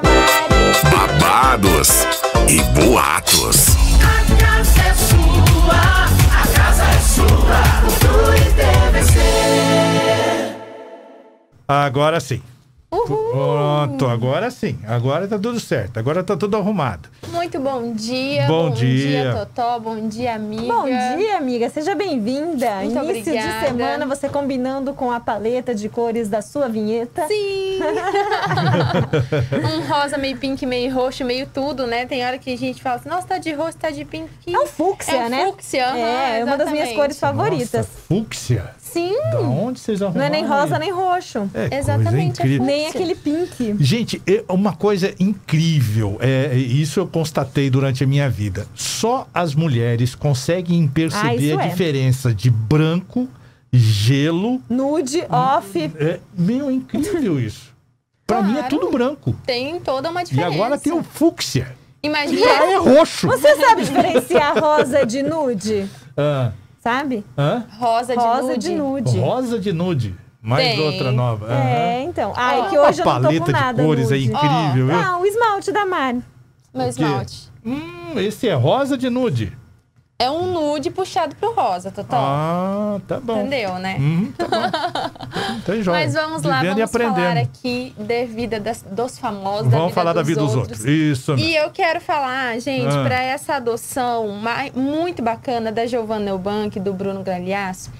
Mari. Babados e boatos. A casa é sua, a casa é sua, o TVC. Agora sim. Uhul. Pronto, agora sim. Agora tá tudo certo. Agora tá tudo arrumado. Muito bom dia. Bom dia. Totó. Bom dia, amiga. Bom dia, amiga. Seja bem-vinda. Muito Início obrigada. de semana, você combinando com a paleta de cores da sua vinheta. Sim! um rosa meio pink, meio roxo, meio tudo, né? Tem hora que a gente fala assim, nossa, tá de roxo, tá de pink. É o fúcsia, É né? fúcsia, é, é uma das minhas cores favoritas. Nossa, fúcsia. Sim, Da onde vocês arrumaram? Não é nem rosa nem roxo. É Exatamente, é. Nem aquele pink. Gente, é uma coisa incrível, é, isso eu constatei durante a minha vida. Só as mulheres conseguem Ah, perceber isso a é. diferença de branco, gelo. Nude, off. É, meu, é incrível isso. Pra mim é Claro. tudo branco. tem toda uma E diferença. agora tem o fúcsia. Imagina, é roxo. Você sabe diferenciar rosa de nude? Ah, Sabe? hã? rosa de rosa nude. de nude. Rosa de nude. Mais Tem. outra nova. Aham. É, então. Ai, Ó, que hoje eu não tô paleta com de nada cores aí nude. incrível, viu? Ah, o esmalte da Mari. Meu esmalte. Hum, esse é rosa de nude. É um nude puxado pro rosa, Totó. Ah, tá bom. Entendeu, né? Hum, tá bom. Tá joia. Mas vamos lá, Vivendo vamos falar aqui da vida das- dos famosos, da Vamos vida falar da dos vida dos outros. outros. Isso. E eu quero falar, gente, Ah. para essa adoção muito bacana da Giovanna Eubank e do Bruno Galhaço,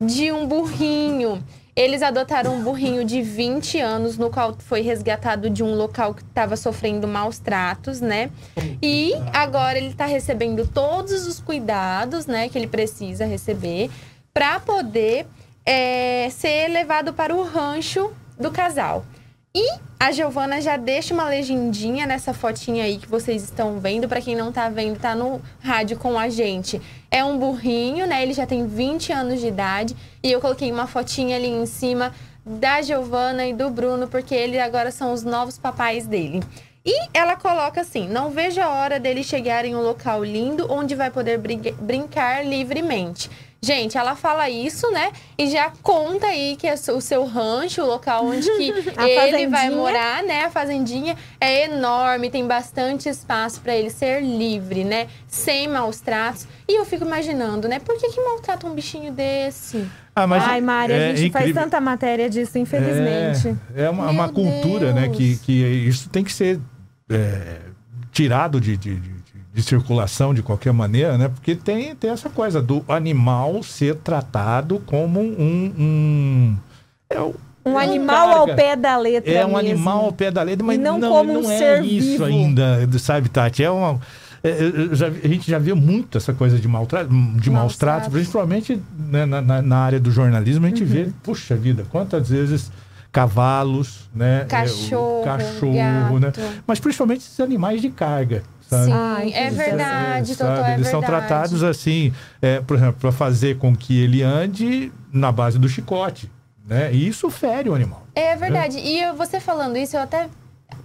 de um burrinho. Eles adotaram um burrinho de 20 anos, no qual foi resgatado de um local que estava sofrendo maus tratos, né? E agora ele está recebendo todos os cuidados, né, que ele precisa receber para poder é, ser levado para o rancho do casal. E a Giovana já deixa uma legendinha nessa fotinha aí que vocês estão vendo. Pra quem não tá vendo, tá no rádio com a gente. É um burrinho, né? Ele já tem 20 anos de idade. E eu coloquei uma fotinha ali em cima da Giovana e do Bruno, porque eles agora são os novos papais dele. E ela coloca assim: não vejo a hora dele chegar em um local lindo onde vai poder brin- brincar livremente. Gente, ela fala isso, né? E já conta aí que é o seu rancho, o local onde que A ele vai morar, né? A fazendinha é enorme, tem bastante espaço para ele ser livre, né? Sem maus tratos. E eu fico imaginando, né? Por que, que maltrata um bichinho desse? Ah, mas Ai, Mari, é a gente faz incrível. tanta matéria disso, infelizmente. É, é uma, uma cultura, né? Que, que isso tem que ser é, tirado de, de, de- de circulação de qualquer maneira, né? Porque tem, tem essa coisa do animal ser tratado como um. um é, o- Um é animal carga. ao pé da letra É um mesmo. animal ao pé da letra, mas não não, como não um é ser isso vivo. ainda, sabe, Tati? É uma. é, eu já a gente já viu muito essa coisa de, maltra, de maus tratos, principalmente né, na, na- área do jornalismo, a gente Uhum. vê, puxa vida, quantas vezes cavalos, né? é, o Cachorro, cachorro, né? gato. Mas principalmente esses animais de carga. Sabe? Sim, Ai, é verdade? Totó, é Eles são verdade. tratados assim, é, por exemplo, para fazer com que ele ande na base do chicote. Né? E isso fere o animal. É verdade. E eu- você falando isso, eu até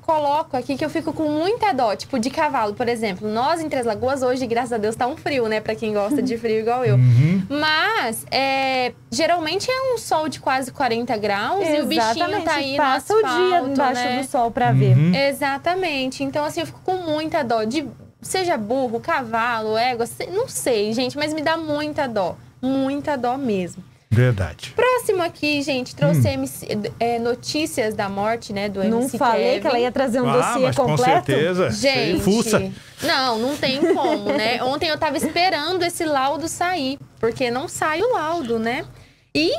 coloco aqui que eu fico com muita dó, tipo de cavalo, por exemplo. Nós em Três Lagoas hoje, graças a Deus, tá um frio, né, Pra quem gosta de frio igual eu. Uhum. Mas é, geralmente é um sol de quase 40 graus e o bichinho tá aí Passa no o dia asfalto, embaixo né? do sol pra ver. Uhum. Exatamente. Então, assim, eu fico com muita dó. De, seja burro, cavalo, égua, se- não sei, gente, mas me dá muita dó. Muita dó mesmo. Verdade. Próximo aqui, gente, trouxe MC, é, notícias da morte, né, do Não MC falei Kevin. que ela ia trazer um ah, dossiê mas com completo? certeza. Gente, Fuça. não, não tem como, né? Ontem eu tava esperando esse laudo sair, porque não sai o laudo, né? E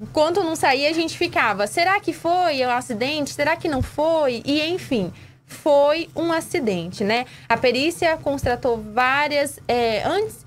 enquanto não saía, a gente ficava, será que foi um acidente? Será que não foi? E enfim, foi um acidente, né? A perícia constatou várias. é, antes,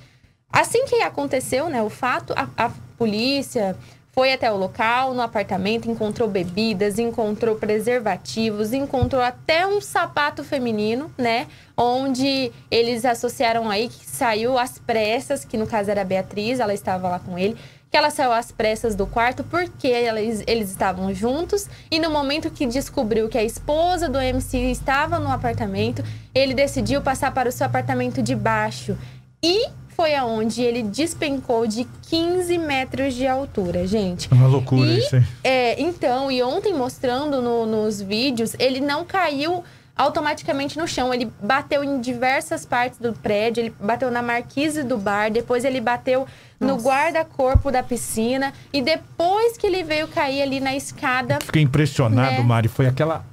assim que aconteceu, né, o fato, a, a polícia foi até o local, no apartamento, encontrou bebidas, encontrou preservativos, encontrou até um sapato feminino, né? Onde eles associaram aí que saiu às pressas, que no caso era a Beatriz, ela estava lá com ele, que ela saiu às pressas do quarto porque eles, eles estavam juntos e no momento que descobriu que a esposa do MC estava no apartamento, ele decidiu passar para o seu apartamento de baixo e foi aonde ele despencou de 15 metros de altura, gente. É uma loucura E- isso, hein? É, então, e ontem mostrando no- nos vídeos, ele não caiu automaticamente no chão. Ele bateu em diversas partes do prédio, ele bateu na marquise do bar, depois ele bateu no Nossa. guarda-corpo da piscina e depois que ele veio cair ali na escada, Fiquei impressionado, Né? Mari. Foi aquela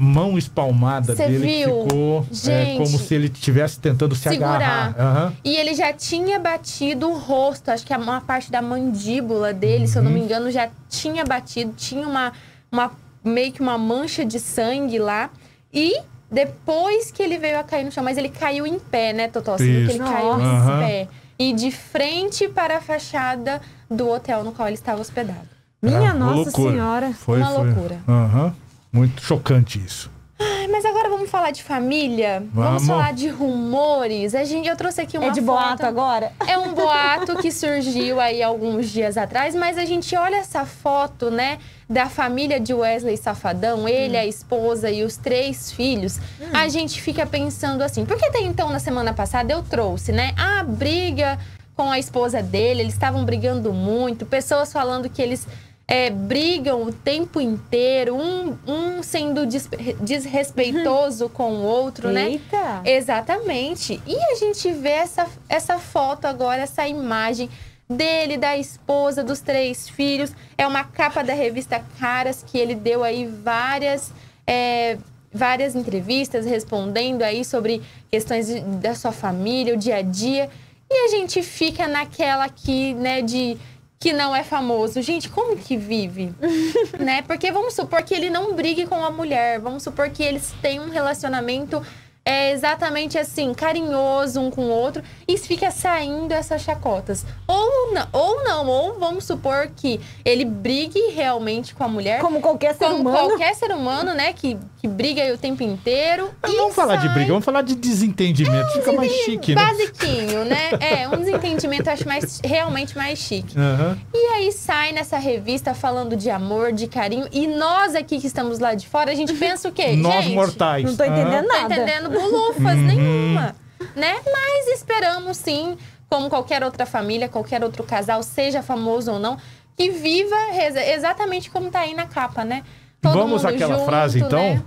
mão espalmada Cê dele viu? que ficou é, como se ele estivesse tentando se Segurar. agarrar. Aham. E ele já tinha batido o rosto, acho que uma parte da mandíbula dele, se eu Uhum. não me engano, já tinha batido, tinha uma, uma meio que uma mancha de sangue lá. E depois que ele veio a cair no chão, mas ele caiu em pé, né, Totó? Que ele Isso. caiu em Aham. pé. E de frente para a fachada do hotel no qual ele estava hospedado. Minha Ah, Nossa loucura. Senhora. Foi, Uma foi. loucura. Aham. Muito chocante isso. Ai, mas agora vamos falar de família? Vamos. falar de rumores? A gente, eu trouxe aqui uma É de foto. boato agora? É um boato que surgiu aí alguns dias atrás, mas a gente olha essa foto, né, da família de Wesley Safadão, ele, a esposa e os três filhos. A gente fica pensando assim, porque até então, na semana passada, eu trouxe, né, a briga com a esposa dele, eles estavam brigando muito, pessoas falando que eles é, brigam o tempo inteiro, um, um sendo des- desrespeitoso com o outro, né? Eita. Exatamente. E a gente vê essa, essa foto agora, essa imagem dele, da esposa, dos três filhos. É uma capa da revista Caras que ele deu aí várias. é, várias entrevistas respondendo aí sobre questões de- da sua família, o dia a dia. E a gente fica naquela aqui, né, de que não é famoso. Gente, como que vive? né? Porque vamos supor que ele não brigue com a mulher. Vamos supor que eles têm um relacionamento é, exatamente assim, carinhoso um com o outro. E fica saindo essas chacotas. Ou não, ou não, ou vamos supor que ele brigue realmente com a mulher. Como qualquer ser como humano. qualquer ser humano, né? Que, que briga aí o tempo inteiro. Mas e vamos falar de sai briga, vamos falar de desentendimento. Fica mais chique, né? Basiquinho, né? É, um desentendimento eu acho mais, realmente mais chique. Aham. E aí sai nessa revista falando de amor, de carinho. E nós aqui que estamos lá de fora, a gente pensa o quê? Nós gente, mortais. Não tô entendendo Não tá nada. entendendo bolufas nenhuma, né? Mas esperamos sim, como qualquer outra família, qualquer outro casal, seja famoso ou não, que viva exa- exatamente como tá aí na capa, né? Todo Vamos mundo àquela junto, frase, então? né?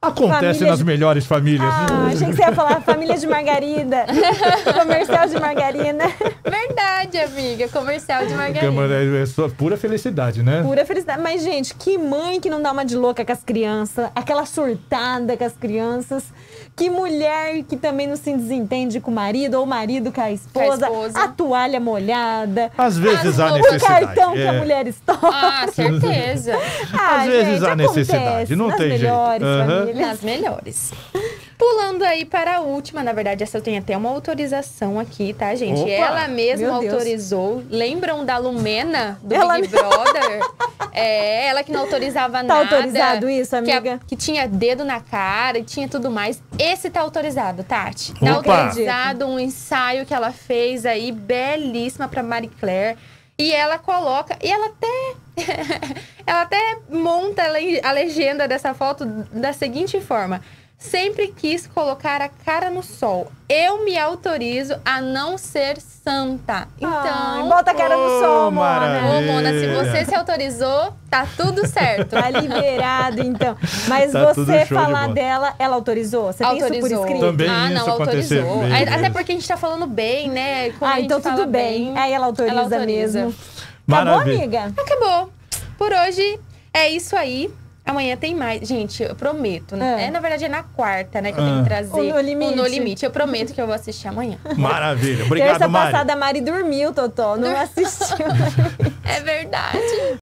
Acontece Família nas de- melhores famílias. Ah, achei que você ia falar família de margarida. Comercial de margarina. Verdade, amiga. Comercial de margarina. é é só pura felicidade, né? Pura felicidade. Mas, gente, que mãe que não dá uma de louca com as crianças, aquela surtada com as crianças. Que mulher que também não se desentende com o marido, ou o marido com a esposa. esposa. A toalha molhada. Às vezes há As- O necessidade. cartão que a é. mulher estoura. Ah, certeza. Ah, Às vezes gente, há necessidade, acontece não nas tem jeito. melhores Famílias. Nas melhores. Pulando aí para a última, na verdade, essa eu tenho até uma autorização aqui, tá, gente? Opa! Ela mesma autorizou. Lembram da Lumena, do Ela- Big Brother? é, ela que não autorizava Tá nada. autorizado isso, que amiga? Que, tinha dedo na cara e tinha tudo mais. Esse tá autorizado, Tati. Tá Opa! autorizado um ensaio que ela fez aí, belíssima pra Marie Claire. E ela coloca. E ela até. ela até monta a le- a legenda dessa foto da seguinte forma. Sempre quis colocar a cara no sol. Eu me autorizo a não ser santa. Então. Ai, bota a cara no sol, Ô, Mona. Ô, Mona, se você se autorizou, tá tudo certo. Tá liberado, então. Mas Tá você de falar bola. dela, ela autorizou? Você tem isso autorizou. por escrito? Também ah, não, autorizou. Aí- Até porque a gente tá falando bem, né? Quando Ah, então tudo bem. Aí ela autoriza, ela autoriza. mesmo. Acabou, Maravilha. amiga? Acabou. Por hoje é isso aí. Amanhã tem mais. Gente, eu prometo. né? É. É, na verdade, é na quarta, né? Que eu tenho Ah. que trazer O No Limite. o No Limite. Eu prometo que eu vou assistir amanhã. Maravilha. Obrigado, Terça Mari. passada a Mari dormiu, Totó. Não assistiu. É verdade.